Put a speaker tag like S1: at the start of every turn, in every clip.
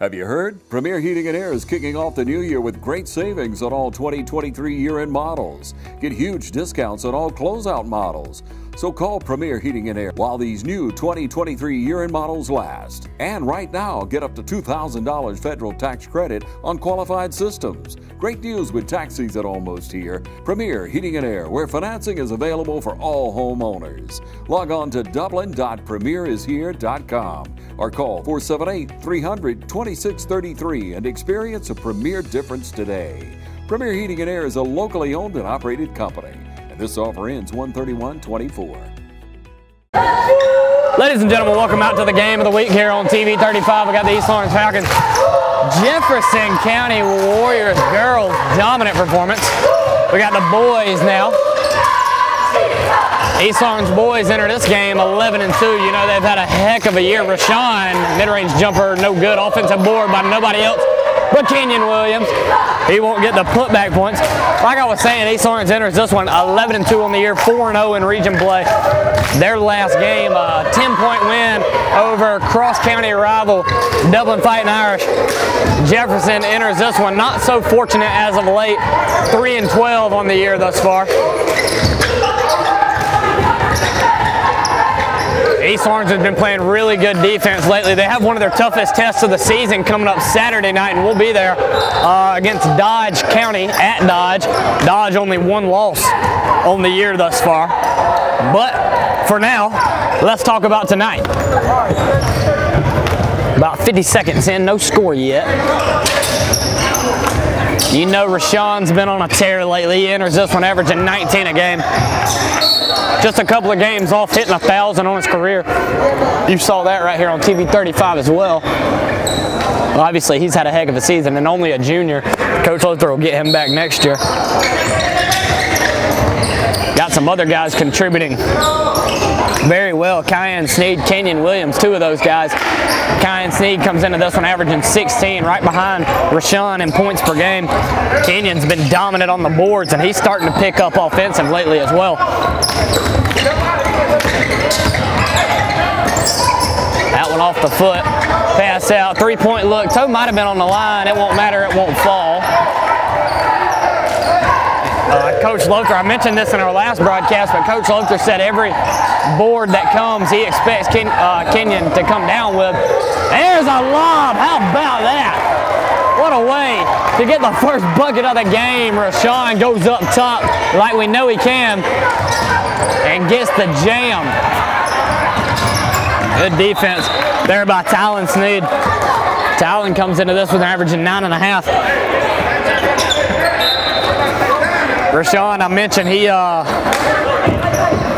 S1: Have you heard? Premier Heating and Air is kicking off the new year with great savings on all 2023 year end models. Get huge discounts on all closeout models. So call Premier Heating and Air while these new 2023 year end models last. And right now, get up to $2,000 federal tax credit on qualified systems. Great deals with tax season almost here. Premier Heating and Air, where financing is available for all homeowners. Log on to dublin.premierishere.com or call 478 300 2633 and experience a premier difference today. Premier Heating and Air is a locally owned and operated company. This offer ends 13124.
S2: Ladies and gentlemen, welcome out to the game of the week here on TV 35. We got the East Laurens Falcons. Jefferson County Warriors girls dominant performance. We got the boys now. East Laurens boys enter this game 11 and 2. You know they've had a heck of a year. Rashawn, mid-range jumper, no good. Offensive board by nobody else but Kenyon Williams. He won't get the putback points. Like I was saying, East Laurens enters this one 11 and 2 on the year, 4 and 0 in region play. Their last game, a 10 point win over cross county rival Dublin Fighting Irish. Jefferson enters this one not so fortunate as of late, 3 and 12 on the year thus far. East Laurens has been playing really good defense lately. They have one of their toughest tests of the season coming up Saturday night, and we'll be there uh, against Dodge County at Dodge. Dodge only one loss on the year thus far. But for now, let's talk about tonight. About 50 seconds in, no score yet. You know Rashawn's been on a tear lately. He enters this one averaging 19 a game. Just a couple of games off hitting a thousand on his career. You saw that right here on TV 35 as well. well. Obviously, he's had a heck of a season and only a junior. Coach Luther will get him back next year. Got some other guys contributing very well. Kyan Sneed, Kenyon Williams, two of those guys. Kyan Sneed comes into this one averaging 16, right behind Rashawn in points per game. Kenyon's been dominant on the boards, and he's starting to pick up offensive lately as well. That one off the foot. Pass out. Three-point look. Toe might have been on the line. It won't matter. It won't fall. Uh, Coach Lothar, I mentioned this in our last broadcast, but Coach Lothar said every board that comes, he expects Ken, uh, Kenyon to come down with. There's a lob. How about that? What a way to get the first bucket of the game. Rashawn goes up top like we know he can and gets the jam. Good defense there by Talon Sneed. Talon comes into this with an average of nine and a half. Rashawn, I mentioned he uh,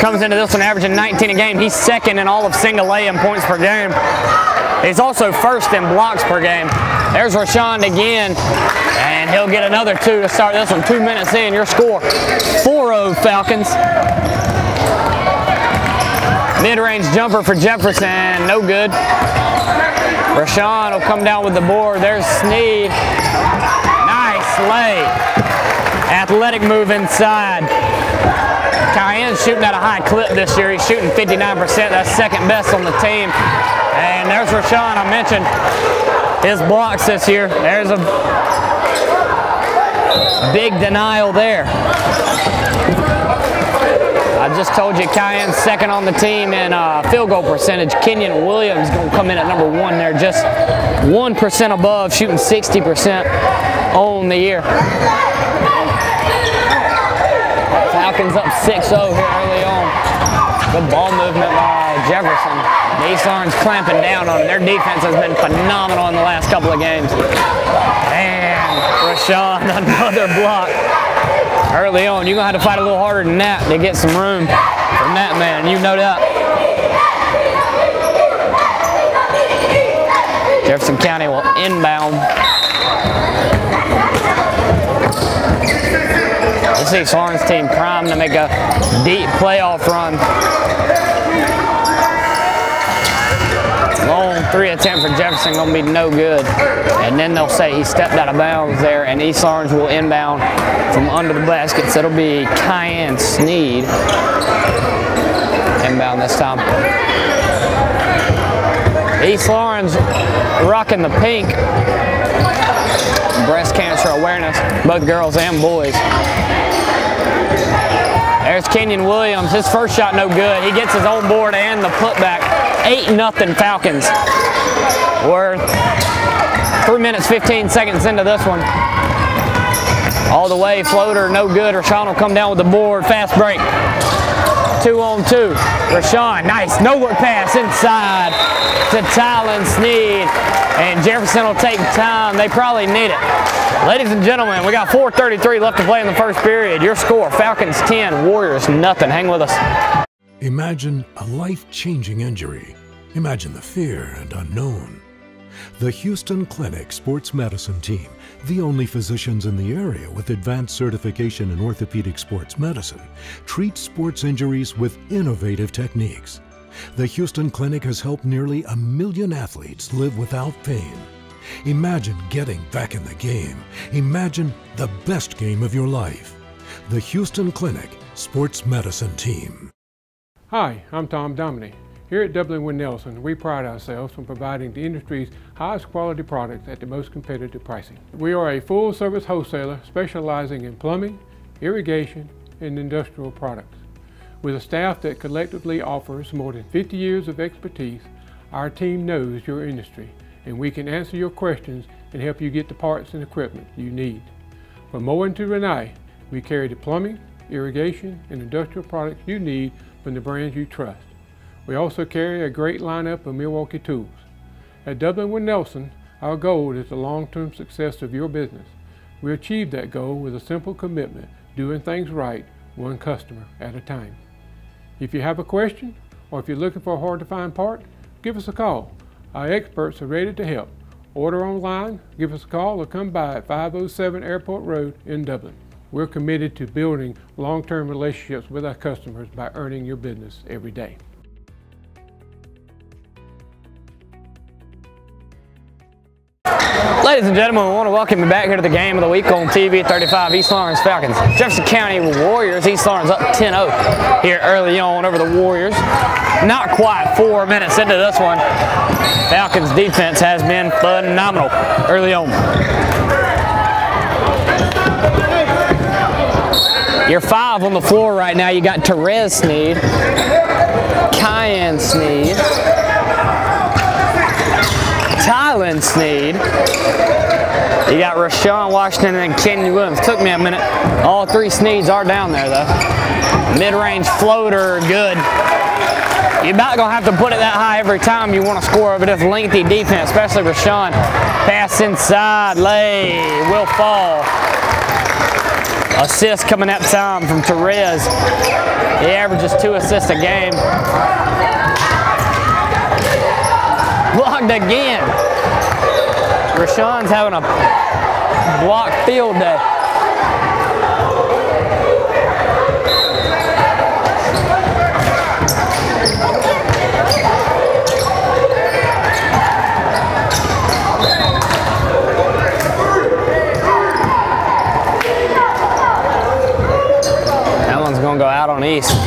S2: comes into this one averaging 19 a game. He's second in all of single A in points per game. He's also first in blocks per game. There's Rashawn again, and he'll get another two to start this one. Two minutes in, your score 4-0 Falcons. Mid-range jumper for Jefferson, no good. Rashawn will come down with the board. There's Sneed. Nice lay. Athletic move inside. Kyan's shooting at a high clip this year. He's shooting 59%. That's second best on the team. And there's Rashawn. I mentioned his blocks this year. There's a big denial there. I just told you Kyan's second on the team in uh, field goal percentage. Kenyon Williams going to come in at number one there, just 1% above, shooting 60% on the year. Falcons up 6-0 here early on. Good ball movement by Jefferson. The clamping down on them. Their defense has been phenomenal in the last couple of games. And Rashawn, another block early on. You're going to have to fight a little harder than that to get some room from that man. You know that. Jefferson County will inbound. East Laurens team primed to make a deep playoff run. Long three attempt for Jefferson gonna be no good. And then they'll say he stepped out of bounds there and East Laurens will inbound from under the basket. So it'll be Kyan Sneed inbound this time. East Laurens rocking the pink. Breast cancer awareness, both girls and boys. There's Kenyon Williams. His first shot no good. He gets his own board and the putback. 8 nothing Falcons. We're 3 minutes 15 seconds into this one. All the way, floater, no good. Rashawn will come down with the board, fast break. Two on two. Rashawn, nice, no look pass inside to Tylen Sneed. And Jefferson will take time. They probably need it. Ladies and gentlemen, we got 4.33 left to play in the first period. Your score, Falcons 10, Warriors nothing. Hang with us.
S3: Imagine a life-changing injury. Imagine the fear and unknown. The Hughston Clinic Sports Medicine Team, the only physicians in the area with advanced certification in orthopedic sports medicine, treats sports injuries with innovative techniques. The Hughston Clinic has helped nearly a million athletes live without pain. Imagine getting back in the game. Imagine the best game of your life. The Hughston Clinic Sports Medicine Team.
S4: Hi, I'm Tom Dominy. Here at Dublin Winnelson, we pride ourselves on providing the industry's highest quality products at the most competitive pricing. We are a full service wholesaler specializing in plumbing, irrigation, and industrial products. With a staff that collectively offers more than 50 years of expertise, our team knows your industry and we can answer your questions and help you get the parts and equipment you need. From Moen to Rinnai, we carry the plumbing, irrigation, and industrial products you need from the brands you trust. We also carry a great lineup of Milwaukee tools. At Dublin Winnelson, our goal is the long-term success of your business. We achieve that goal with a simple commitment, doing things right, one customer at a time. If you have a question, or if you're looking for a hard-to-find part, give us a call. Our experts are ready to help. Order online, give us a call, or come by at 507 Airport Road in Dublin. We're committed to building long-term relationships with our customers by earning your business every day.
S2: Ladies and gentlemen, we want to welcome you back here to the game of the week on TV 35 East Laurens Falcons. Jefferson County Warriors, East Laurens up 10-0 here early on over the Warriors. Not quite four minutes into this one. Falcons defense has been phenomenal early on. You're five on the floor right now. You got Therese Sneed, Kyan Sneed, Tylen Sneed. You got Rashawn Washington and Kenny Williams. Took me a minute. All three Sneeds are down there though. Mid-range floater, good. You're about gonna have to put it that high every time you want to score over this lengthy defense, especially Rashawn. Pass inside, lay, will fall. Assist coming that time from Therese. He averages two assists a game. Blocked again. Rashawn's having a block field day. That one's gonna go out on East.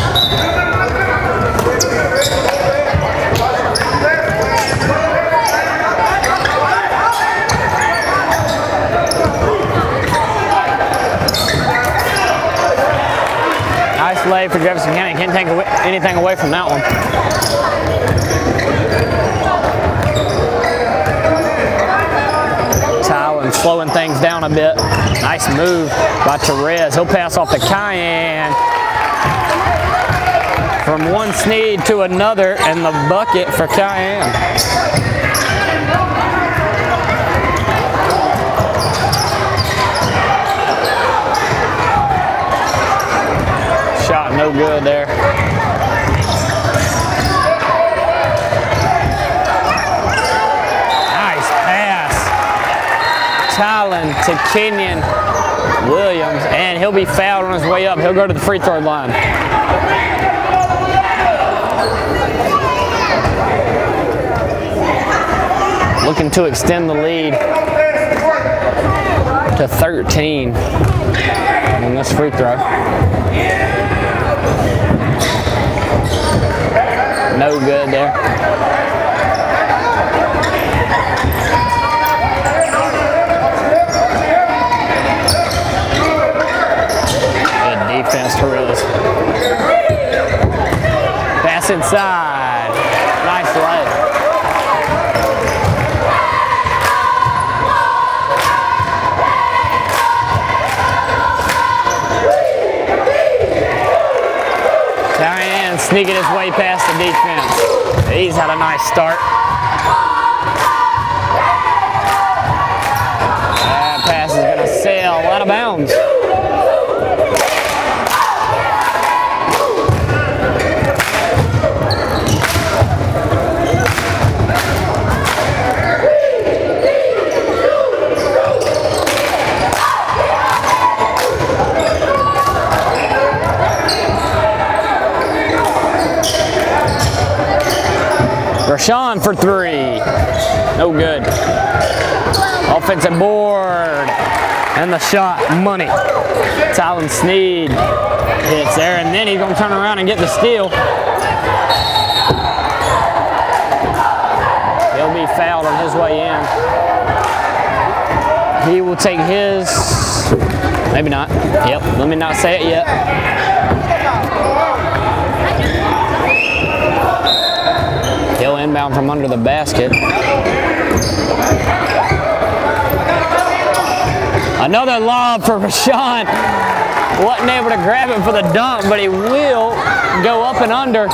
S2: Lay for Jefferson County. Can't take away, anything away from that one. Tylen slowing things down a bit. Nice move by Therese. He'll pass off to Kyan. From one Sneed to another, and the bucket for Kyan. Shot no good there. Nice pass. Tylen to Kenyon Williams, and he'll be fouled on his way up. He'll go to the free throw line. Looking to extend the lead to 13 on this free throw. no good there. Good defense, Torres. Pass inside. Nice lay. sneaking his nice start. Rashawn for three. No good. Offensive board. And the shot, money. Talon Sneed hits there, and then he's going to turn around and get the steal. He'll be fouled on his way in. He will take his, maybe not. Yep, let me not say it yet. He'll inbound from under the basket. Another lob for Rashawn. Wasn't able to grab it for the dunk, but he will go up and under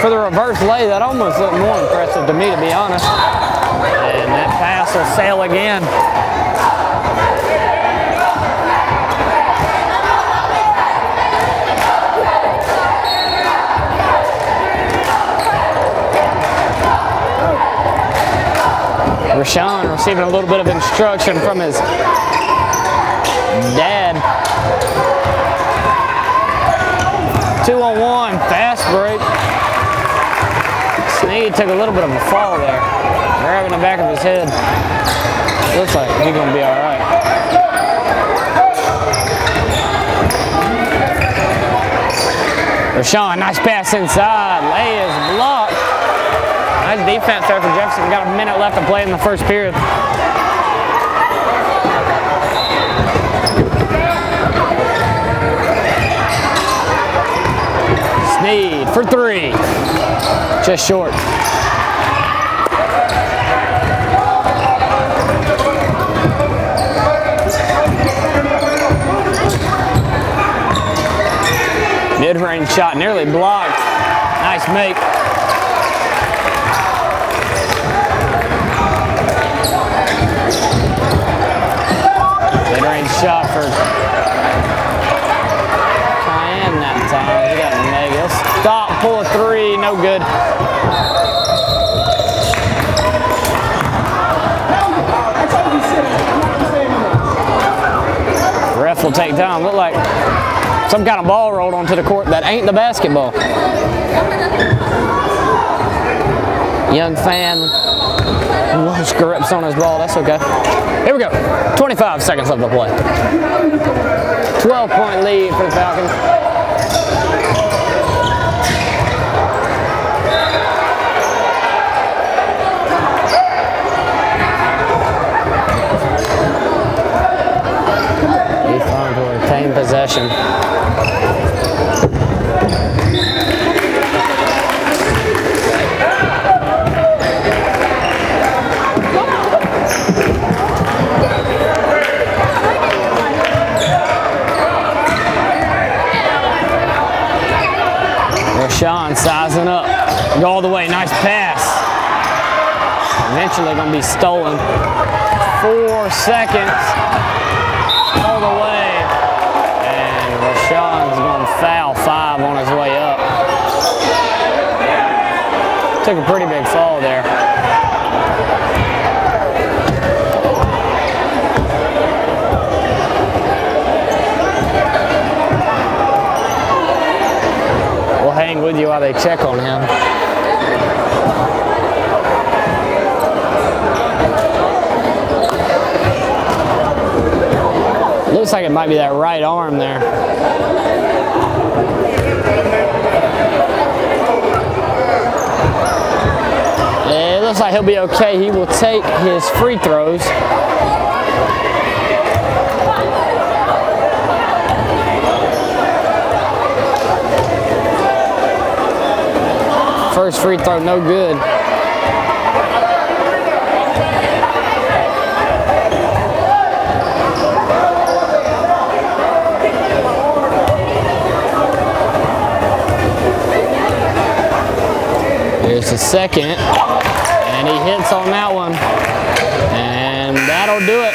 S2: for the reverse lay. That almost looked more impressive to me, to be honest. And that pass will sail again. Rashawn receiving a little bit of instruction from his dad. Two on one, fast break. Sneed took a little bit of a fall there, grabbing the back of his head. Looks like he's gonna be all right. Rashawn, nice pass inside. Lay is blocked. Nice defense there for Jefferson. Got a minute left to play in the first period. Sneed for three. Just short. Mid-range shot nearly blocked. Nice make. Mid-range shot for Kyan that time. He got it. Stop, pull a three, no good. Ref will take time. Look like some kind of ball rolled onto the court that ain't the basketball. Young fan, loose grips on his ball. That's okay. Here we go. 25 seconds left to play. 12 point lead for the Falcons. Possession. Rashawn sizing up. Go all the way. Nice pass. Eventually going to be stolen. Four seconds. All the way. And Rashawn's going to foul five on his way up. Took a pretty big fall there. We'll hang with you while they check on him. Looks like it might be that right arm there. It looks like he'll be okay. He will take his free throws. First free throw, no good. The second, and he hits on that one. And that'll do it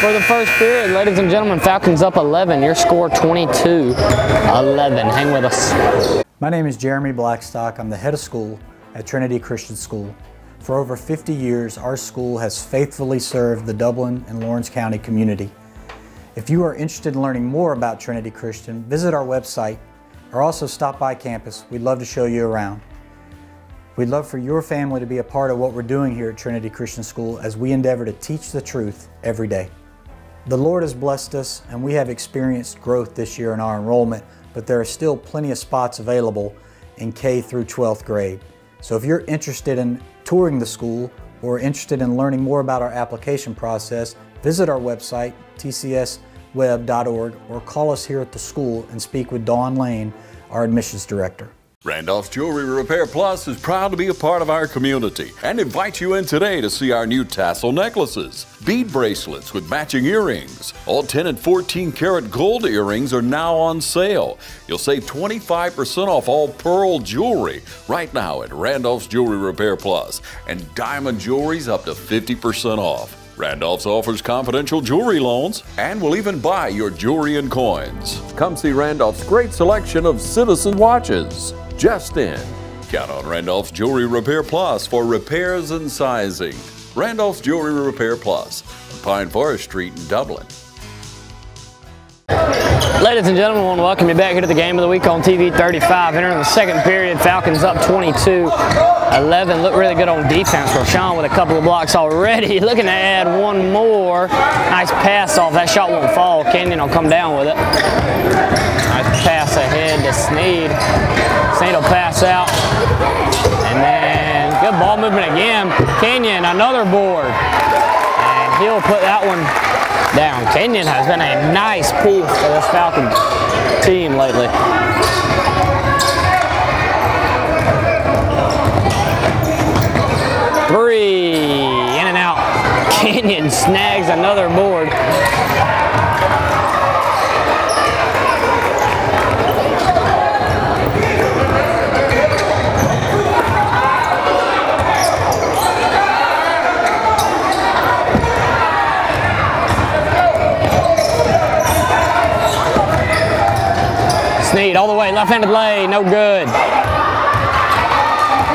S2: for the first period. Ladies and gentlemen, Falcons up 11. Your score 22 11. Hang with us.
S5: My name is Jeremy Blackstock. I'm the head of school at Trinity Christian School. For over 50 years, our school has faithfully served the Dublin and Laurens County community. If you are interested in learning more about Trinity Christian, visit our website or also stop by campus. We'd love to show you around. We'd love for your family to be a part of what we're doing here at Trinity Christian School as we endeavor to teach the truth every day. The Lord has blessed us and we have experienced growth this year in our enrollment, but there are still plenty of spots available in K through 12th grade. So if you're interested in touring the school or interested in learning more about our application process, visit our website, tcsweb.org, or call us here at the school and speak with Dawn Lane, our admissions director.
S1: Randolph's Jewelry Repair Plus is proud to be a part of our community and invites you in today to see our new tassel necklaces, bead bracelets with matching earrings. All 10 and 14 karat gold earrings are now on sale. You'll save 25% off all pearl jewelry right now at Randolph's Jewelry Repair Plus, and diamond jewelry's up to 50% off. Randolph's offers confidential jewelry loans and will even buy your jewelry and coins. Come see Randolph's great selection of Citizen watches. Just in. Count on Randolph's Jewelry Repair Plus for repairs and sizing. Randolph's Jewelry Repair Plus Pine Forest Street in Dublin.
S2: Ladies and gentlemen, I want to welcome you back here to the game of the week on TV 35. Entering the second period, Falcons up 22 11. Look really good on defense. Rashawn with a couple of blocks already. Looking to add one more. Nice pass off. That shot won't fall. Kenyon will come down with it. Nice pass ahead to Sneed. Sneed will pass out. And then good ball movement again. Kenyon, another board. And he'll put that one down. Kenyon has been a nice piece for this Falcons team lately. Three, in and out. Kenyon snags another board. All the way, left-handed lay, no good.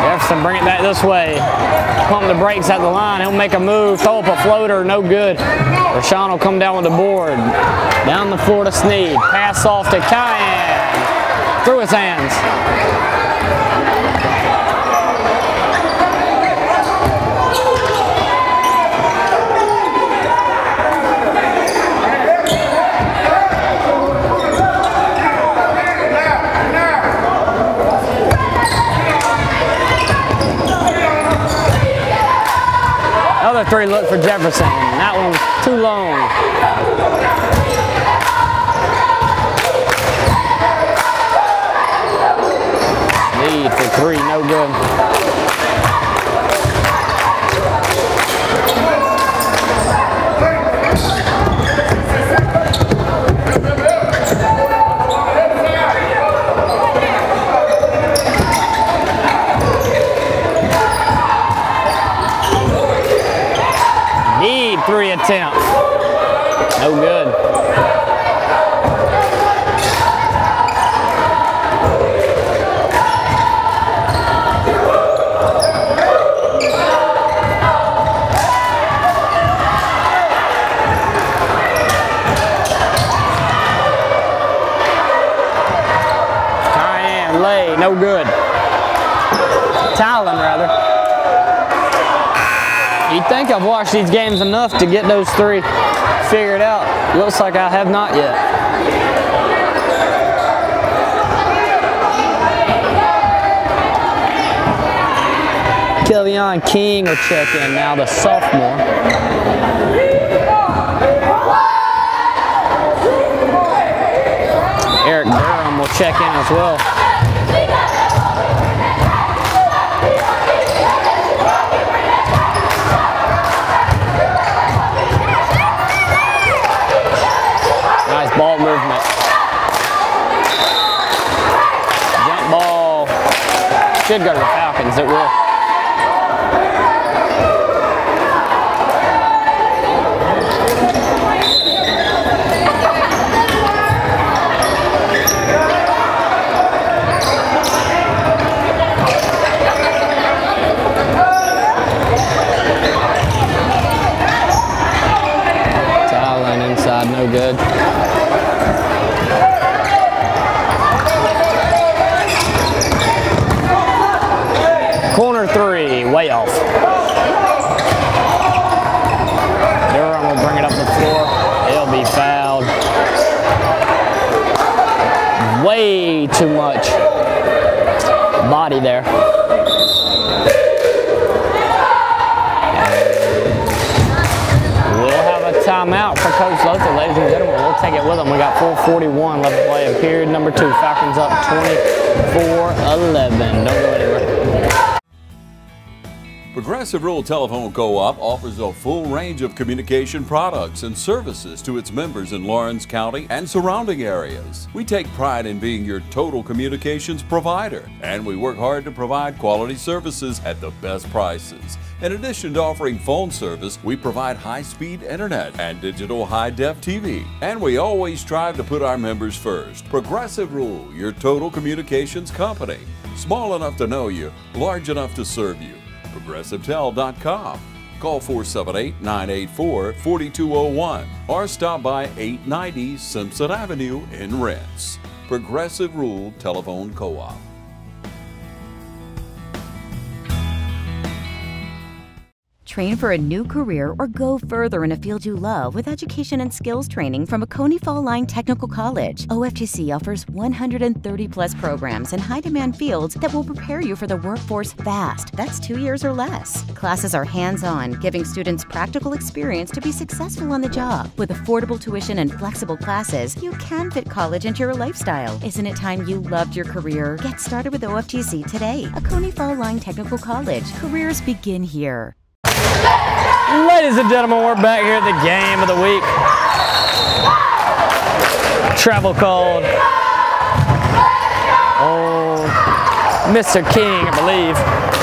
S2: Jefferson bring it back this way. Pump the brakes at the line. He'll make a move, throw up a floater, no good. Rashawn will come down with the board. Down the floor to Sneed. Pass off to Kyan. Through his hands. Another look for Jefferson. That one's too long. Lead for three, no good. Need three attempts. No good. Cheyenne lay, no good. Talon, rather. You'd think I've watched these games enough to get those three figured out. Looks like I have not yet. Kelvion King will check in now, the sophomore. Eric Durham will check in as well. Should go to the Falcons. It will. no good. Corner three, way off. Durham will bring it up the floor. It'll be fouled. Way too much body there. We'll have a timeout for Coach Lothar, ladies and gentlemen. We'll take it with them. We got 441 left to play in period number two. Falcons up 24-11. Don't go anywhere.
S1: Progressive Rural Telephone Co-op offers a full range of communication products and services to its members in Laurens County and surrounding areas. We take pride in being your total communications provider, and we work hard to provide quality services at the best prices. In addition to offering phone service, we provide high-speed internet and digital high-def TV. And we always strive to put our members first. Progressive Rural, your total communications company. Small enough to know you, large enough to serve you progressivetel.com. Call 478 984 4201 or stop by 890 Simpson Avenue in Rentz. Progressive Rural Telephone Co op.
S6: Train for a new career or go further in a field you love with education and skills training from Oconee Fall Line Technical College. OFTC offers 130 plus programs in high demand fields that will prepare you for the workforce fast. That's two years or less. Classes are hands on, giving students practical experience to be successful on the job. With affordable tuition and flexible classes, you can fit college into your lifestyle. Isn't it time you loved your career? Get started with OFTC today. Oconee Fall Line Technical College. Careers begin here.
S2: Ladies and gentlemen, we're back here at the game of the week. Travel called. Oh, Mr. King, I believe.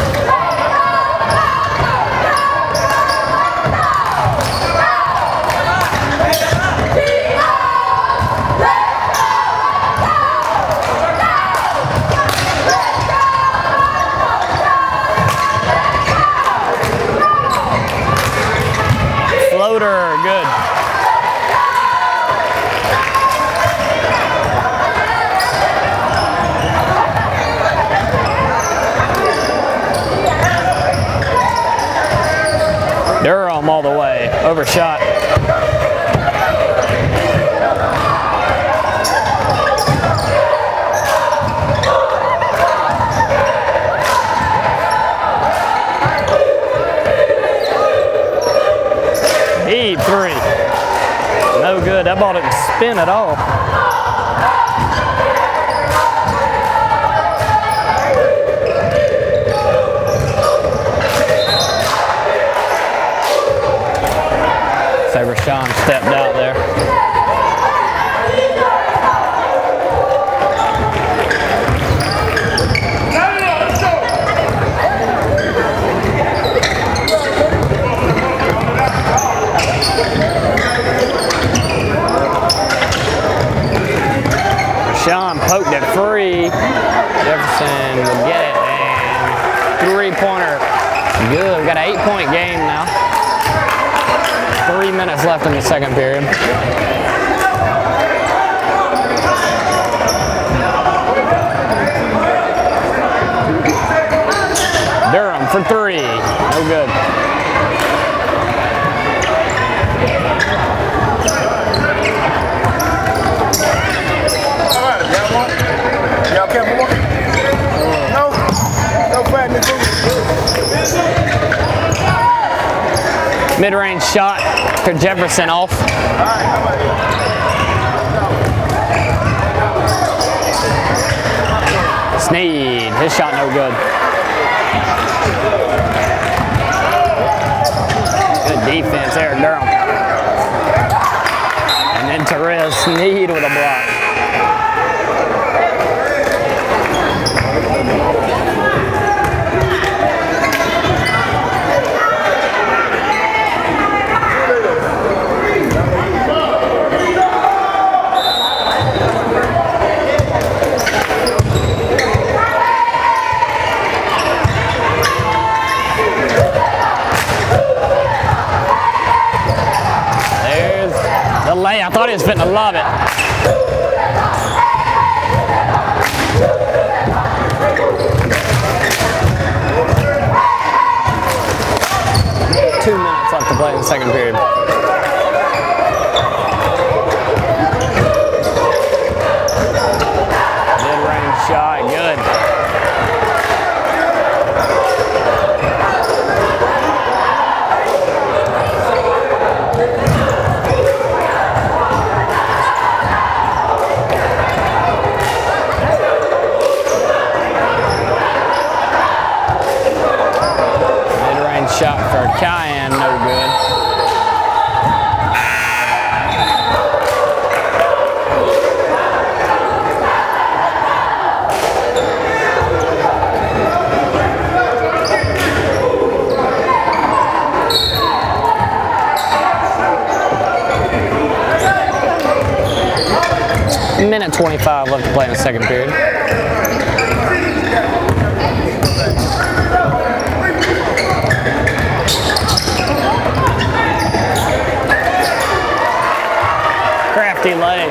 S2: all the way. Overshot. Deep three. No good. That ball didn't spin at all. Sean stepped out there. Sean poked it free. Jefferson will get it and three-pointer. Good. We've got an eight-point game minutes left in the second period. Durham for three. No good. Mid-range shot to Jefferson off. Sneed, his shot no good. Good defense there, Durham. And then Therese Sneed with a block. Lay. I thought he was fitting to love it. Two minutes left to play in the second period. Mid-range shot, good. Mid-range shot for Kyan, no good. Minute 25 left to play in the second period. Crafty. Well,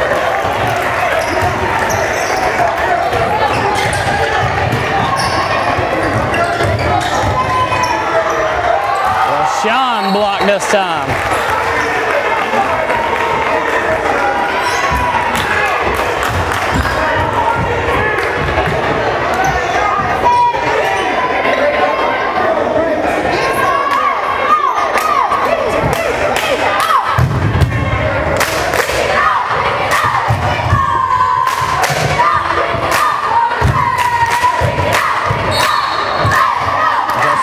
S2: Sean blocked this time.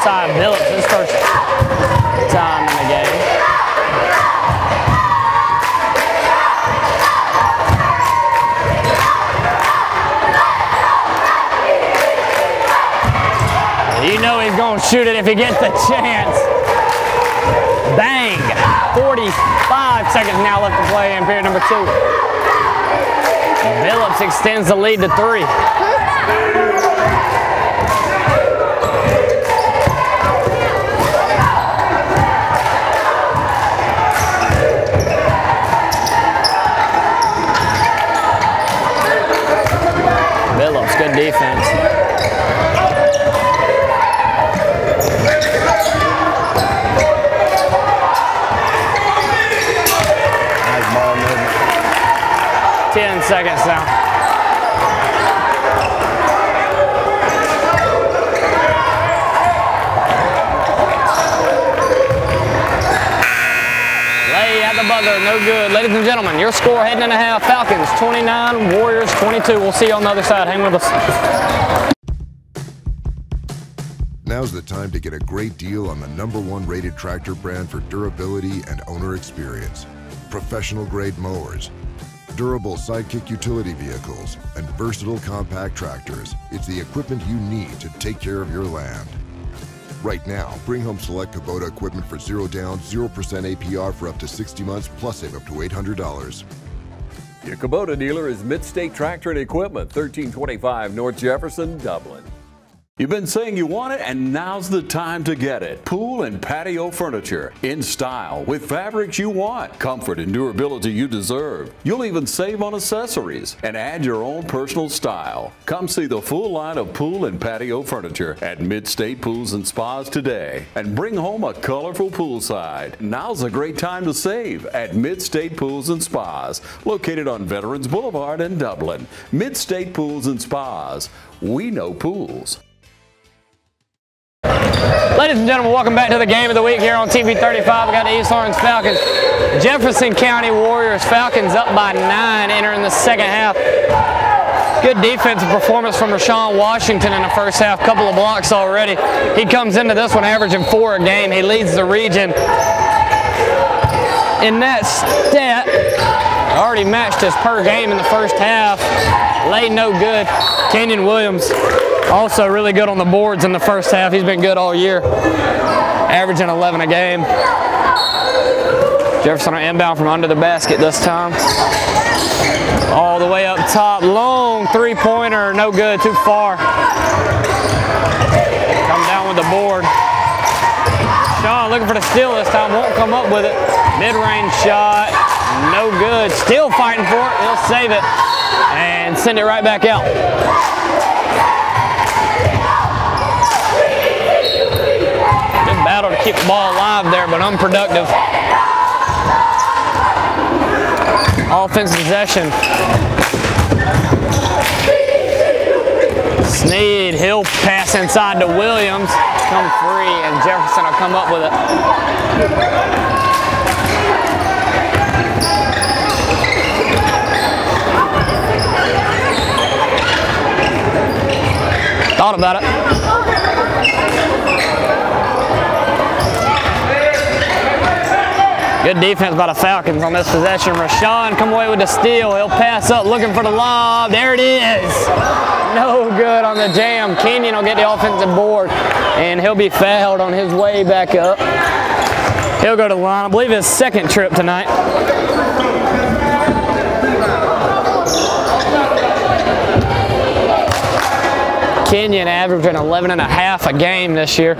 S2: Josiah Billups, his first time in the game. You know he's going to shoot it if he gets the chance. Bang! 45 seconds now left to play in period number two. Phillips extends the lead to three. Billups, good defense. Nice ball movement. 10 seconds now. Lay at the buzzer, no good. Ladies and gentlemen, your score heading in a half. Falcons 29, Warriors 22. We'll see you on the other side. Hang with us.
S7: Now's the time to get a great deal on the number one rated tractor brand for durability and owner experience. Professional grade mowers, durable sidekick utility vehicles, and versatile compact tractors. It's the equipment you need to take care of your land. Right now, bring home select Kubota equipment for zero down, 0% APR for up to 60 months, plus save up to $800.
S1: Your Kubota dealer is Midstate Tractor and Equipment, 1325 North Jefferson, Dublin. You've been saying you want it, and now's the time to get it. Pool and patio furniture in style with fabrics you want, comfort and durability you deserve. You'll even save on accessories and add your own personal style. Come see the full line of pool and patio furniture at Midstate Pools and Spas today and bring home a colorful poolside. Now's a great time to save at Midstate Pools and Spas, located on Veterans Boulevard in Dublin. Midstate Pools and Spas. We know pools.
S2: Ladies and gentlemen, welcome back to the game of the week here on TV 35. We got the East Laurens Falcons, Jefferson County Warriors. Falcons up by nine entering the second half. Good defensive performance from Rashawn Washington in the first half. Couple of blocks already. He comes into this one averaging four a game. He leads the region in that stat. Already matched his per game in the first half. Lay no good. Kenyon Williams also really good on the boards in the first half. He's been good all year, averaging 11 a game. Jefferson on inbound from under the basket this time. All the way up top, long three-pointer, no good, too far. Come down with the board. Sean looking for the steal this time, won't come up with it. Mid-range shot, No good. Still fighting for it. He'll save it and send it right back out. To keep the ball alive there, but unproductive. Offensive possession. Sneed, he'll pass inside to Williams. Come free, and Jefferson will come up with it. Thought about it. Good defense by the Falcons on this possession. Rashawn come away with the steal. He'll pass up looking for the lob. There it is. No good on the jam. Kenyon will get the offensive board and he'll be fouled on his way back up. He'll go to the line. I believe his second trip tonight. Kenyon averaging 11 and a half a game this year.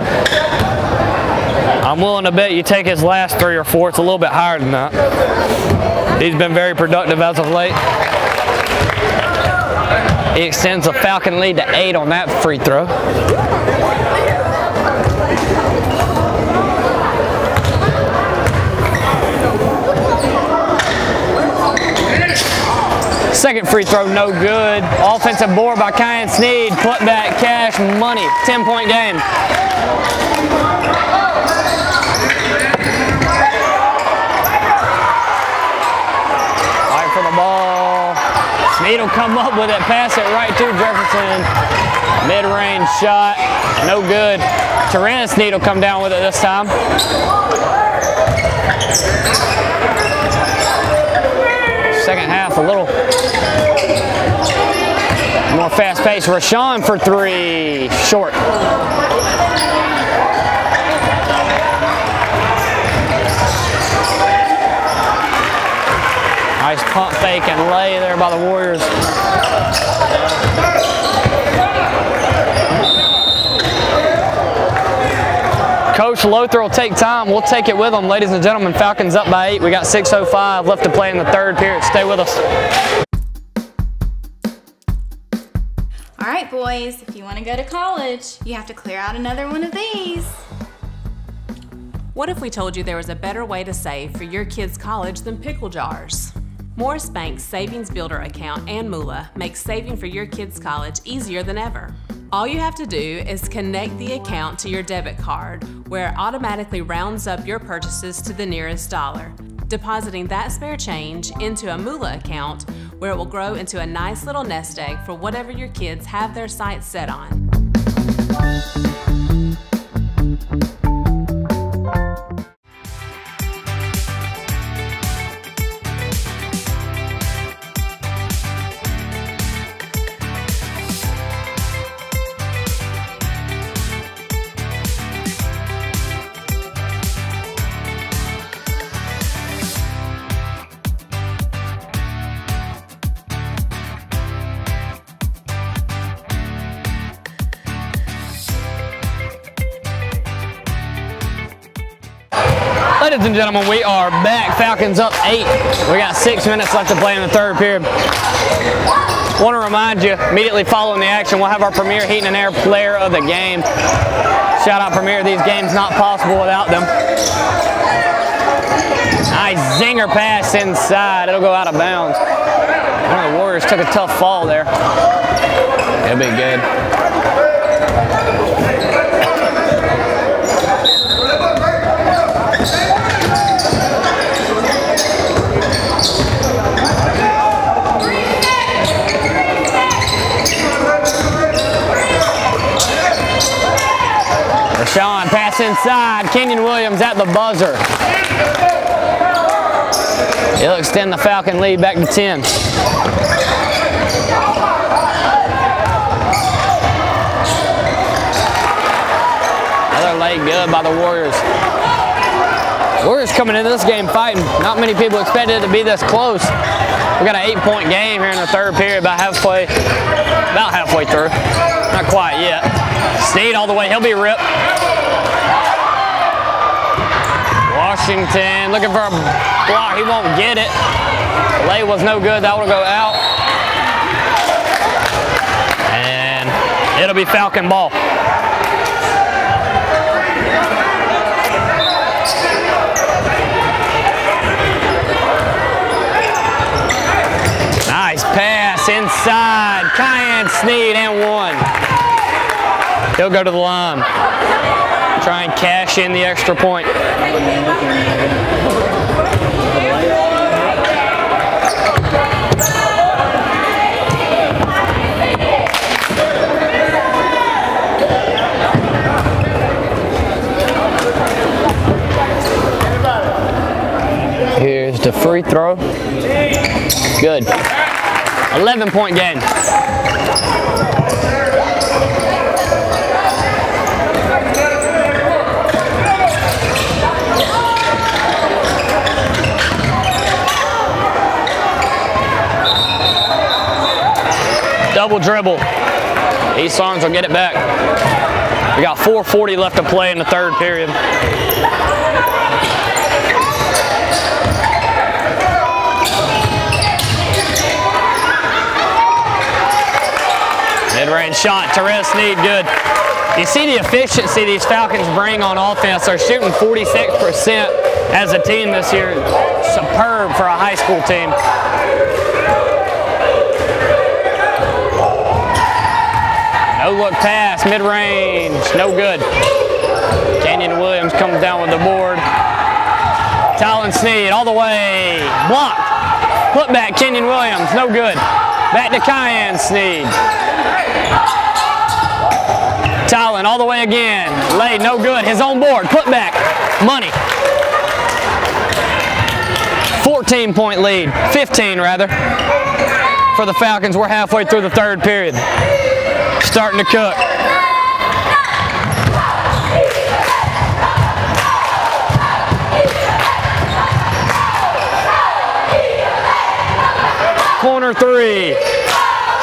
S2: I'm willing to bet you take his last three or four, it's a little bit higher than that. He's been very productive as of late. He extends the Falcon lead to eight on that free throw. Second free throw, no good. Offensive board by Kyan Sneed. Put back cash money. 10 point game. Fight for the ball. Sneed will come up with it, pass it right to Jefferson. Mid-range shot, no good. Terrence Sneed will come down with it this time. Second half a little more fast pace. Rashawn for three, short. Nice pump fake and lay there by the Warriors. Coach Lothar will take time. We'll take it with them. Ladies and gentlemen, Falcons up by eight. We got 6.05 left to play in the third period. Stay with us.
S8: All right, boys, if you want to go to college, you have to clear out another one of these.
S9: What if we told you there was a better way to save for your kids' college than pickle jars? Morris Bank's Savings Builder account and Moolah makes saving for your kids' college easier than ever. All you have to do is connect the account to your debit card, where it automatically rounds up your purchases to the nearest dollar, depositing that spare change into a Moolah account where it will grow into a nice little nest egg for whatever your kids have their sights set on.
S2: Gentlemen, we are back. Falcons up eight. We got six minutes left to play in the third period. Want to remind you, immediately following the action, we'll have our Premier Heating and Air Player of the Game. Shout out Premier, these games not possible without them. Nice zinger pass inside. It'll go out of bounds. One of the Warriors took a tough fall there. It'll be good. Inside. Kenyon Williams at the buzzer. He'll extend the Falcon lead back to 10. Another late good by the Warriors. Warriors coming into this game fighting. Not many people expected it to be this close. We got an eight-point game here in the third period, about halfway, about halfway through. Not quite yet. Sneed all the way. He'll be ripped. Washington looking for a block. He won't get it. Lay was no good. That will go out. And it'll be Falcon ball. Nice pass inside. Kyan Sneed and one. He'll go to the line. Try and cash in the extra point. Here's the free throw. Good. 11 point game. Double dribble. East Laurens will get it back. We got 4.40 left to play in the third period. Mid-range shot, Therese Sneed, good. You see the efficiency these Falcons bring on offense. They're shooting 46% as a team this year. Superb for a high school team. No look pass, mid-range, no good. Kenyon Williams comes down with the board. Talon Sneed all the way, blocked. Put back, Kenyon Williams, no good. Back to Kyan Sneed. Talon all the way again. Lay, no good. His own board. Put back. Money. 14 point lead. 15 rather. For the Falcons. We're halfway through the third period. Starting to cook. Corner three.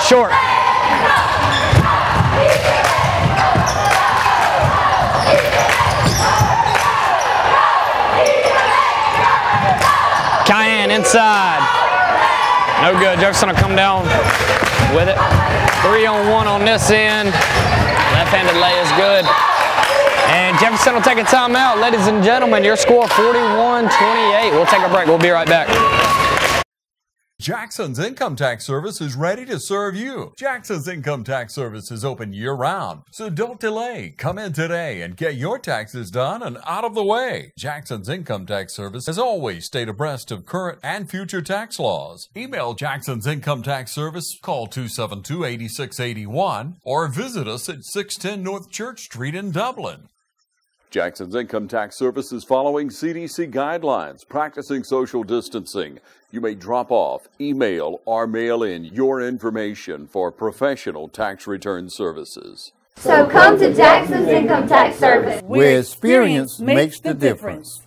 S2: Short. Kyan inside. No good. Jefferson will come down with it. Three on one on this end. Left-handed lay is good. And Jefferson will take a timeout. Ladies and gentlemen, your score 41-28. We'll take a break. We'll be right back.
S1: Jackson's Income Tax Service is ready to serve you. Jackson's Income Tax Service is open year round, so don't delay. Come in today and get your taxes done and out of the way. Jackson's Income Tax Service has always stayed abreast of current and future tax laws. Email Jackson's Income Tax Service, call 272 8681, or visit us at 610 North Church Street in Dublin. Jackson's Income Tax Service is following CDC guidelines, practicing social distancing. You may drop off, email, or mail in your information for professional tax return services.
S10: So come to Jackson's Income Tax Service.
S11: Where experience makes the difference.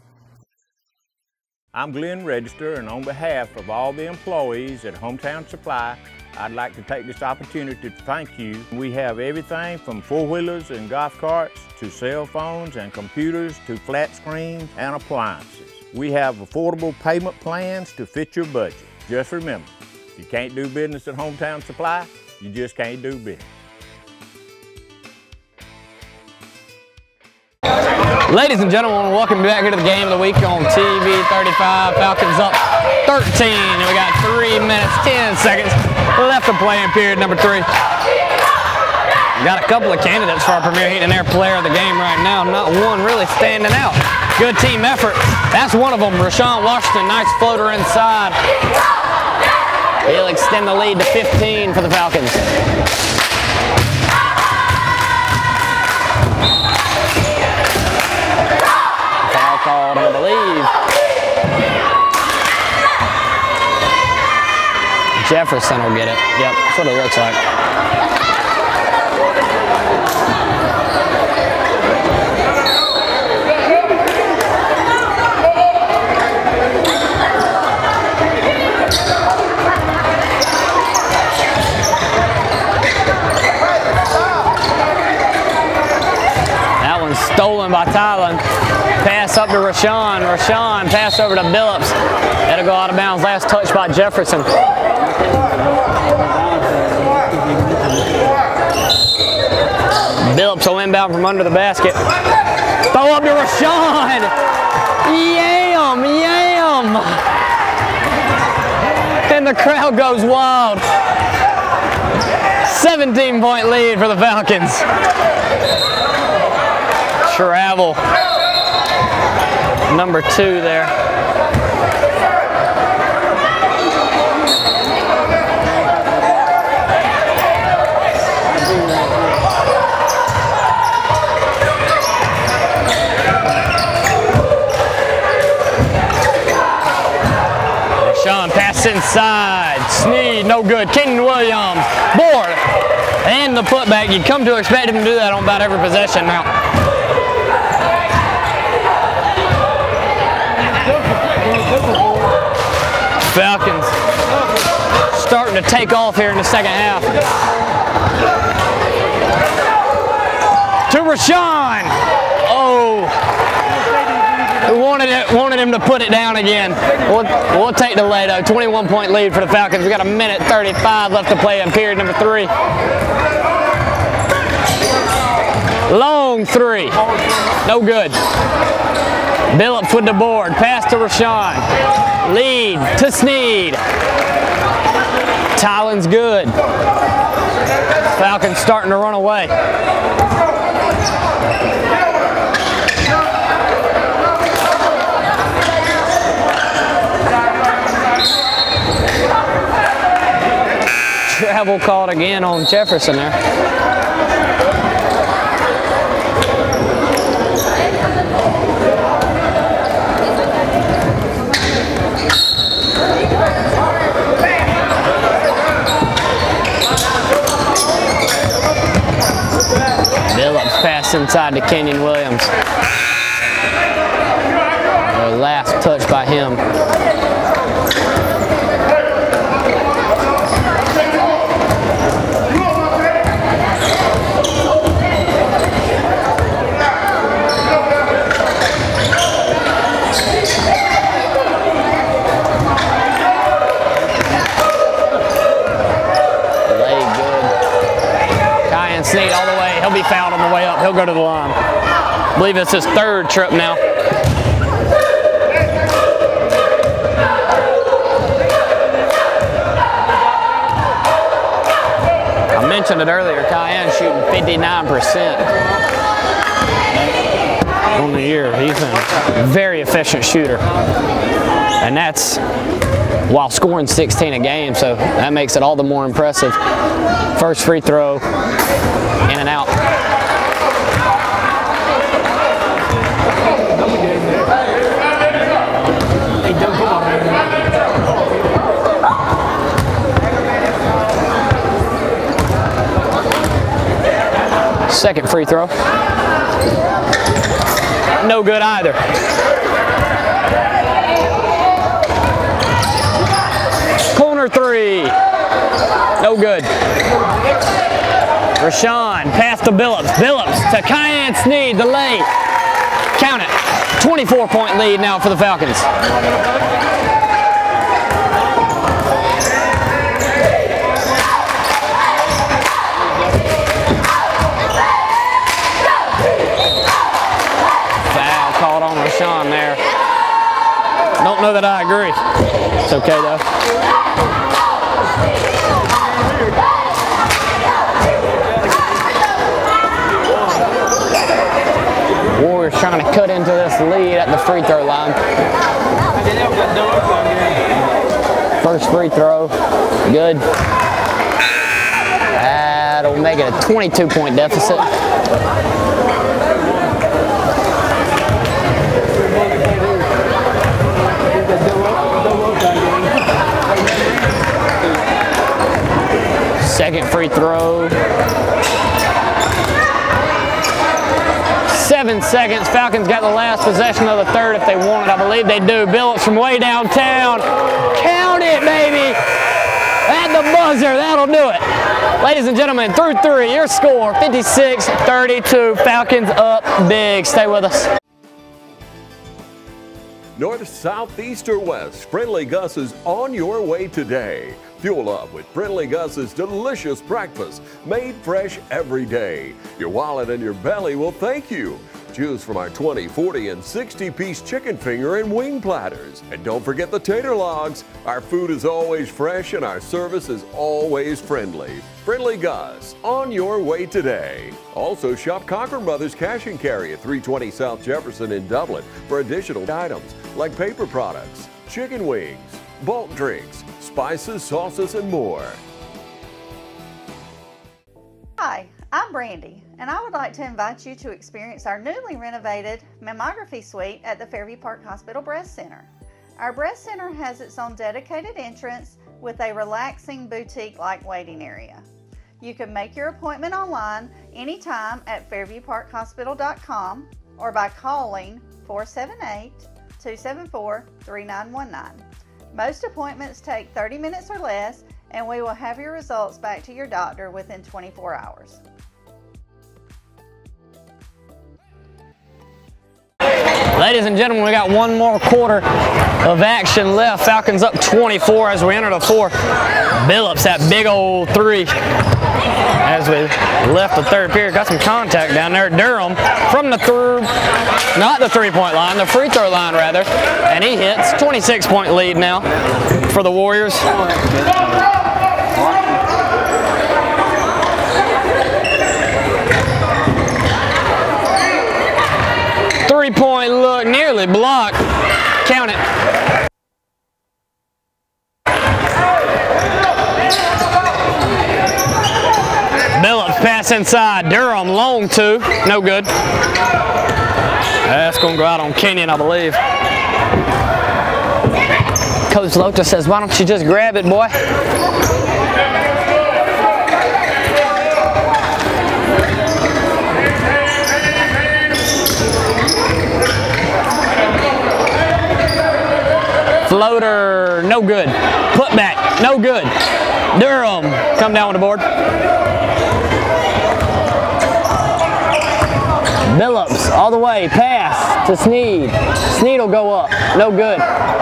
S12: I'm Glenn Register, and on behalf of all the employees at Hometown Supply, I'd like to take this opportunity to thank you. We have everything from four-wheelers and golf carts to cell phones and computers to flat screens and appliances. We have affordable payment plans to fit your budget. Just remember, if you can't do business at Hometown Supply, you just can't do business.
S2: Ladies and gentlemen, welcome back here to the game of the week on TV 35. Falcons up 13, and we got 3 minutes, 10 seconds left to play in period number 3. Got a couple of candidates for our Premier Heat and Air Player of the game right now. Not one really standing out. Good team effort. That's one of them. Rashawn Washington, nice floater inside. He'll extend the lead to 15 for the Falcons. Jefferson will get it. Yep, that's what it looks like. That one's stolen by Tylen. Pass up to Rashawn. Rashawn pass over to Billups. That'll go out of bounds. Last touch by Jefferson. Billups will inbound from under the basket. Throw up to Rashawn. Yam, yam. And the crowd goes wild. 17 point lead for the Falcons. Travel. Number two there. Sean pass inside. Sneed, no good. Kenyon Williams, board, and the putback. You'd come to expect him to do that on about every possession now. Falcons starting to take off here in the second half. To Rashawn. Oh. Wanted it, wanted him to put it down again. We'll, we'll take the lead though. 21 point lead for the Falcons. We got a minute 35 left to play in period number three. Long three. No good. Billups with the board. Pass to Rashawn. Lead to Sneed. Tylen's good. Falcons starting to run away. Travel called again on Jefferson there. Pass inside to Kenyon Williams. The last touch by him. Lay good. Sneed all the way. He'll be fouled on the way up. He'll go to the line. I believe it's his third trip now. I mentioned it earlier, Kyan shooting 59% on the year. He's a very efficient shooter. And that's while scoring 16 a game, so that makes it all the more impressive. First free throw, in and out. Second free throw. No good either. Corner three. No good. Rashawn, pass to Billups. Billups to Kyan Sneed, the lay. Count it. 24 point lead now for the Falcons. Rashawn there. Don't know that I agree. It's okay though. Warriors trying to cut into this lead at the free throw line. First free throw, good. That'll make it a 22 point deficit. Second free throw. Seven seconds. Falcons got the last possession of the third if they want it. I believe they do. Billups from way downtown. Count it, baby. At the buzzer. That'll do it. Ladies and gentlemen, through three, your score 56 32. Falcons up big. Stay with us.
S1: North, south, east, or west, Friendly Gus is on your way today. Fuel up with Friendly Gus's delicious breakfast, made fresh every day. Your wallet and your belly will thank you. Choose from our 20, 40, and 60 piece chicken finger and wing platters. And don't forget the tater logs. Our food is always fresh and our service is always friendly. Friendly Gus, on your way today. Also, shop Cochran Brothers Cash and Carry at 320 South Jefferson in Dublin for additional items like paper products, chicken wings, bulk drinks, spices, sauces, and more.
S13: Hi, I'm Brandy, and I would like to invite you to experience our newly renovated mammography suite at the Fairview Park Hospital Breast Center. Our breast center has its own dedicated entrance with a relaxing boutique like waiting area. You can make your appointment online anytime at fairviewparkhospital.com or by calling 478 274 3919. Most appointments take 30 minutes or less, and we will have your results back to your doctor within 24 hours.
S2: Ladies and gentlemen, we got one more quarter of action left. Falcons up 24 as we enter the fourth. Billups that big old three as we left the third period. Got some contact down there. Durham from the third, not the three-point line, the free throw line rather, and he hits. 26-point lead now for the Warriors. Three-point nearly blocked. Count it. Billups pass inside. Durham long two. No good. That's going to go out on Kenyon, I believe. Coach Lota says, why don't you just grab it, boy? Floater, no good. Put back, no good. Durham, come down with the board. Billups, all the way, pass to Sneed. Sneed will go up, no good.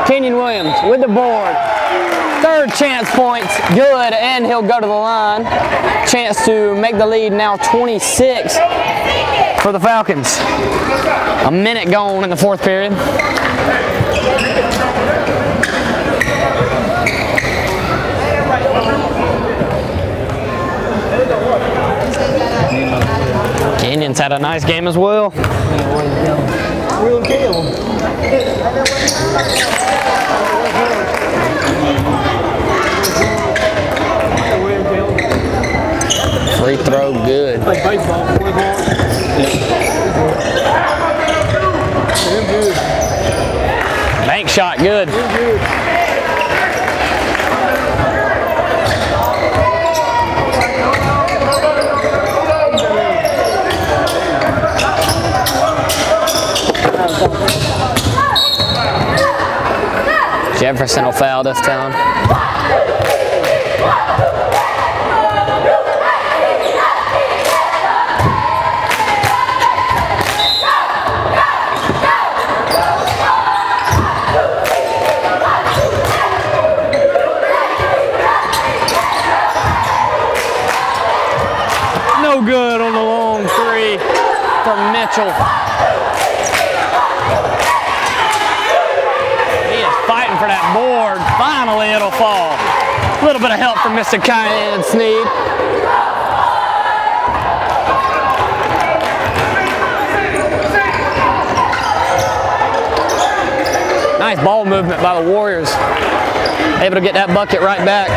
S2: Kenyon Williams with the board. Third chance points, good, and he'll go to the line. Chance to make the lead now 26 for the Falcons. A minute gone in the fourth period. Kenyon's had a nice game as well. Free throw good. Bank shot good. Jefferson will foul this time. Mr. Kyan Sneed. Nice ball movement by the Warriors. Able to get that bucket right back.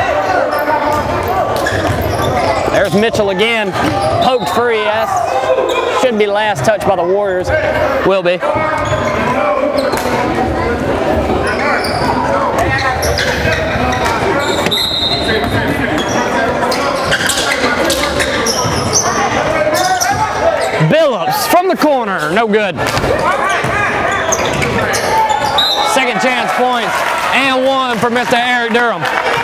S2: There's Mitchell again, poked free. That's, should be last touch by the Warriors. Will be. Billups from the corner, no good. Second chance points and one for Mr. Eric Durham.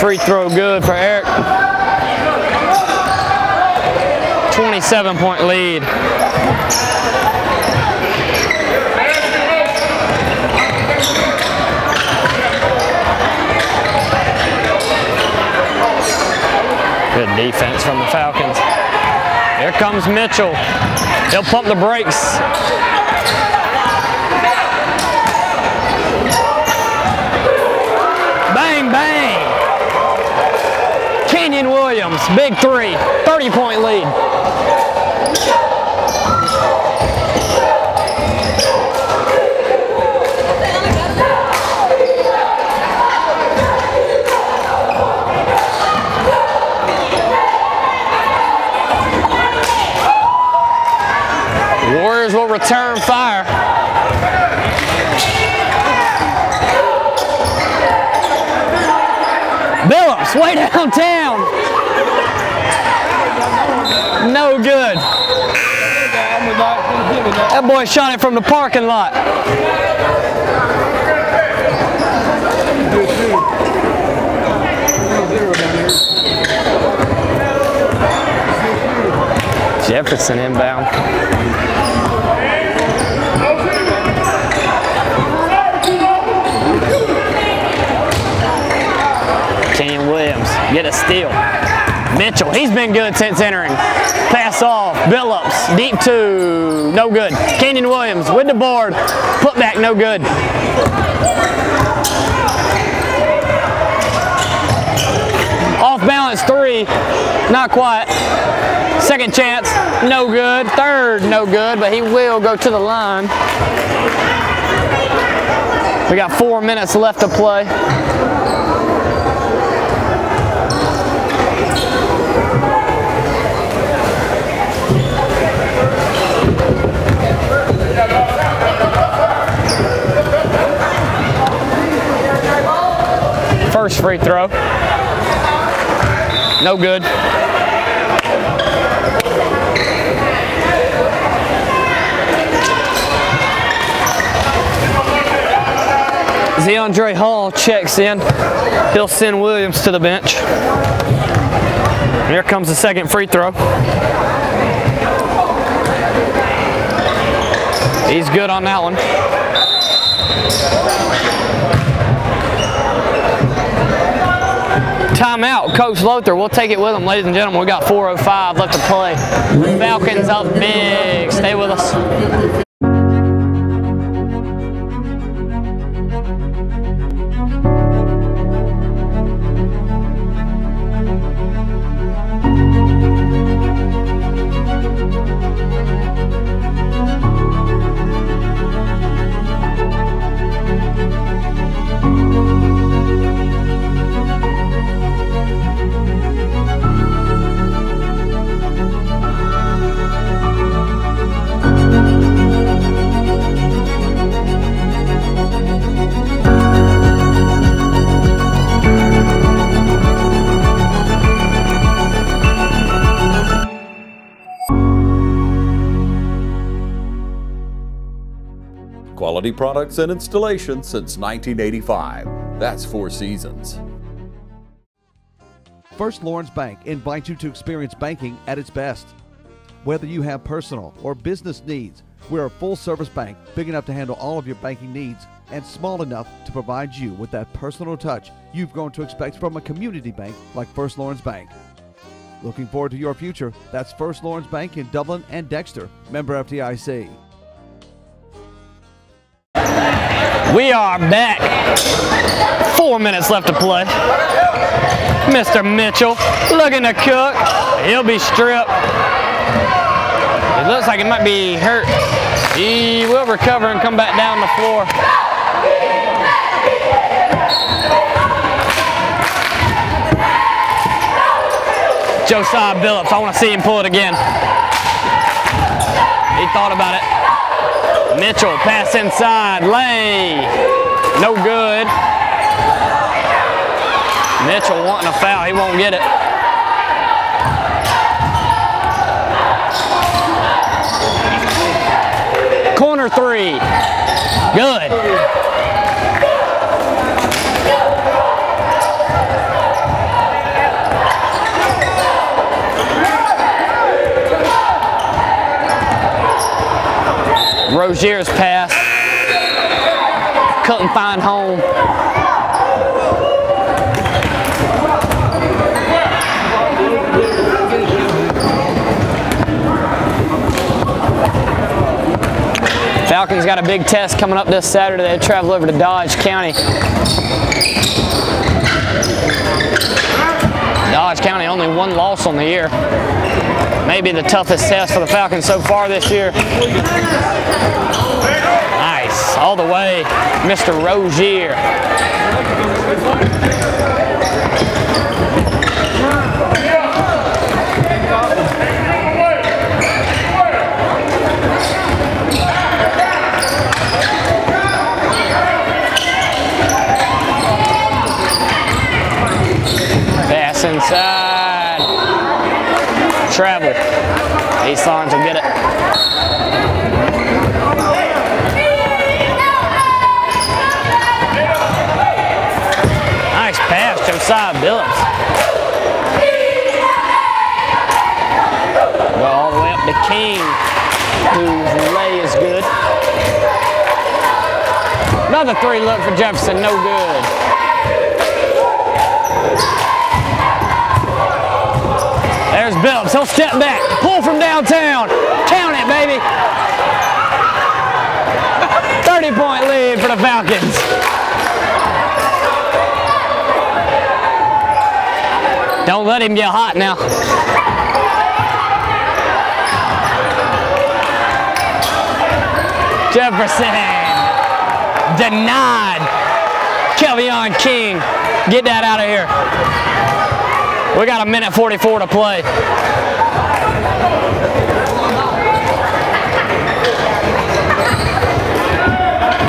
S2: Free throw good for Eric. 27 point lead. Good defense from the Falcons. Here comes Mitchell. He'll pump the brakes. Bang, bang. Kenyon Williams, big three, 30 point lead. Warriors will return fire. Way downtown. No good. That boy shot it from the parking lot. Jefferson inbound. Kenyon Williams get a steal. Mitchell, he's been good since entering. Pass off, Billups, deep two, no good. Kenyon Williams with the board, put back, no good. Off balance three, not quite. Second chance, no good. Third, no good, but he will go to the line. We got four minutes left to play. First free throw. No good. DeAndre Hall checks in. He'll send Williams to the bench. Here comes the second free throw. He's good on that one. Timeout, Coach Lothar. We'll take it with him, ladies and gentlemen. We got 4.05 left to play. Falcons up big. Stay with us.
S1: Quality products and installation since 1985. That's Four Seasons.
S14: First Laurens Bank invites you to experience banking at its best. Whether you have personal or business needs, we're a full service bank big enough to handle all of your banking needs and small enough to provide you with that personal touch you've grown to expect from a community bank like First Laurens Bank. Looking forward to your future? That's First Laurens Bank in Dublin and Dexter, member FDIC.
S2: We are back. Four minutes left to play. Mr. Mitchell looking to cook. He'll be stripped. It looks like he might be hurt. He will recover and come back down the floor. Josiah Billups, I want to see him pull it again. He thought about it. Mitchell, pass inside, lay, no good. Mitchell wanting a foul, he won't get it. Corner three, good. Rozier's pass. Couldn't find home. Falcons got a big test coming up this Saturday. They travel over to Dodge County. Dodge County only one loss on the year. Maybe the toughest test for the Falcons so far this year. Nice, all the way, Mr. Rozier. Pass inside. Travel. Laurens will get it. Nice pass, Josiah Billups. Go all the way up to King, whose lay is good. Another three look for Jefferson, no good. There's Billups. He'll step back. Pull from downtown. Count it, baby. 30 point lead for the Falcons. Don't let him get hot now. Jefferson. Denied. Kelvion King. Get that out of here. We got a minute 44 to play.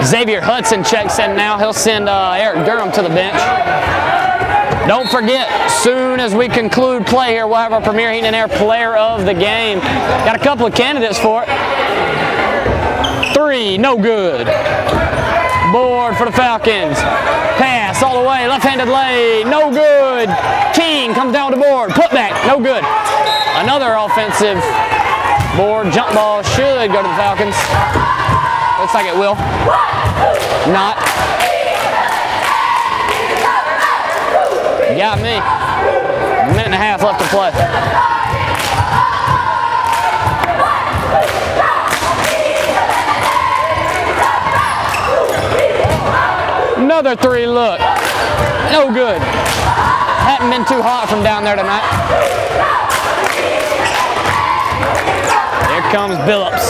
S2: Xavier Hudson checks in now. He'll send uh, Eric Durham to the bench. Don't forget, soon as we conclude play here, we'll have our Premier Heat and Air Player of the Game. Got a couple of candidates for it. Three, no good. Board for the Falcons. Pass all the way, left-handed lay, no good. King comes down the board, put back, no good. Another offensive board, jump ball should go to the Falcons. Looks like it will. Not. Got me. A minute and a half left to play. Another three look. No good. Hadn't been too hot from down there tonight. Here comes Billups.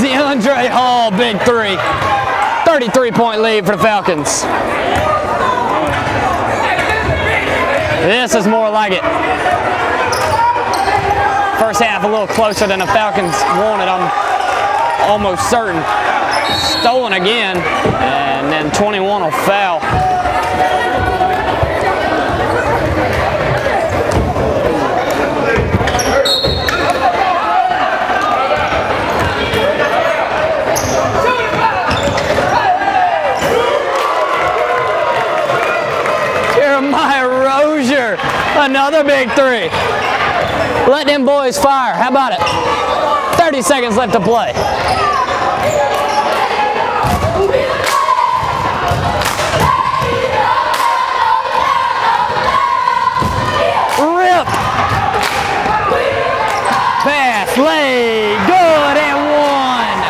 S2: DeAndre Hall, big three. 33 point lead for the Falcons. This is more like it. First half a little closer than the Falcons wanted, I'm almost certain. Stolen again, and then 21 will foul. Jeremiah Rozier, another big three. Let them boys fire. How about it? 30 seconds left to play. Rip. Pass, good, and one.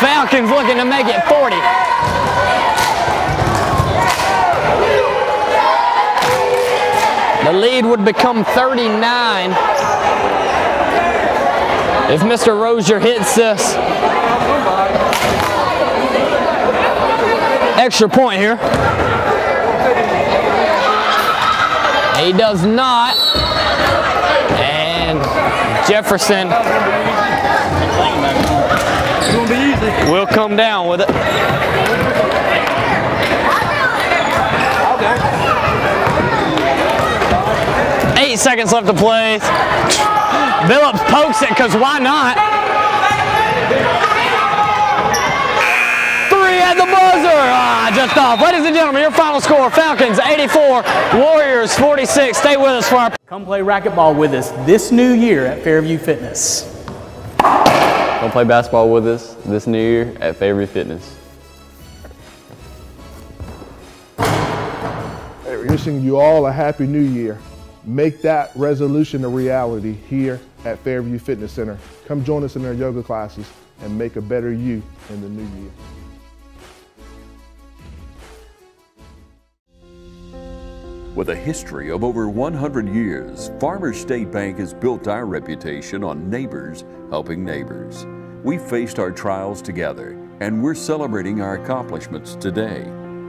S2: Falcons looking to make it 40. Lead would become 39 if Mr. Rozier hits this extra point here. He does not. And Jefferson will come down with it. Eight seconds left to play. Phillips pokes it because why not? Three at the buzzer. Ah, just off. Ladies and gentlemen, your final score, Falcons 84, Warriors 46. Stay with us for our...
S15: Come play racquetball with us this new year at Fairview Fitness.
S16: Come play basketball with us this new year at Fairview Fitness.
S17: Wishing you all a happy new year. Make that resolution a reality here at Fairview Fitness Center. Come join us in our yoga classes and make a better you in the new year.
S1: With a history of over 100 years, Farmers State Bank has built our reputation on neighbors helping neighbors. We faced our trials together, and we're celebrating our accomplishments today.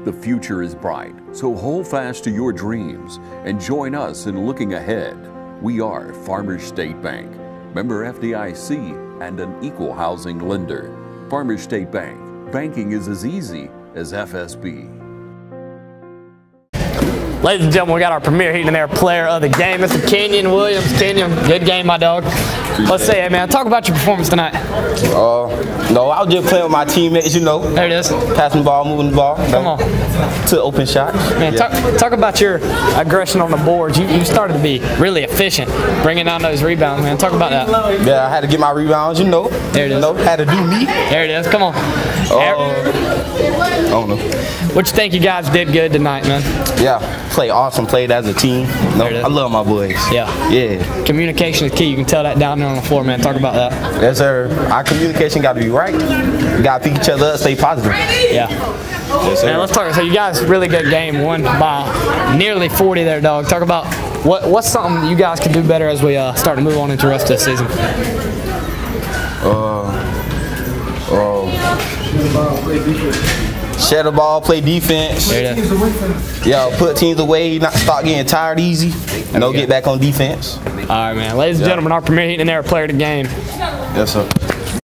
S1: The future is bright, so hold fast to your dreams and join us in looking ahead. We are Farmers State Bank, member FDIC, and an equal housing lender. Farmers State Bank, banking is as easy as FSB.
S2: Ladies and gentlemen, we got our premier heating and air player of the game, Mr. Kenyon Williams. Kenyon, good game, my dog. Let's say it, man. Talk about your performance tonight.
S18: Uh, no, I was just playing with my teammates, you know.
S2: There it is.
S18: Passing the ball, moving the ball.
S2: Come on.
S18: To open shots.
S2: Man,
S18: Yeah.
S2: talk, talk about your aggression on the boards. You, you started to be really efficient, bringing down those rebounds, man. Talk about that.
S18: Yeah, I had to get my rebounds, you know.
S2: There it is.
S18: You know, had to do me.
S2: There it is. Come on.
S18: I don't know.
S2: What you think you guys did good tonight, man?
S18: Yeah, play awesome, played as a team. No, I love my boys.
S2: Yeah.
S18: Yeah.
S2: Communication is key. You can tell that down there on the floor, man. Talk about that.
S18: Yes, sir. Our communication got to be right. We got to pick each other up, stay positive.
S2: Yeah.
S18: Yes, sir.
S2: Man, let's talk. So you guys really good game, won by nearly 40 there, dog. Talk about what what's something you guys can do better as we uh, start to move on into the rest of the season.
S18: Uh, share the ball, play defense. Yeah, put teams away, not stop getting tired easy. You know, get back on defense.
S2: All right, man. Ladies and
S18: Yeah.
S2: gentlemen, our premier heating and air player of the game.
S18: Yes, sir.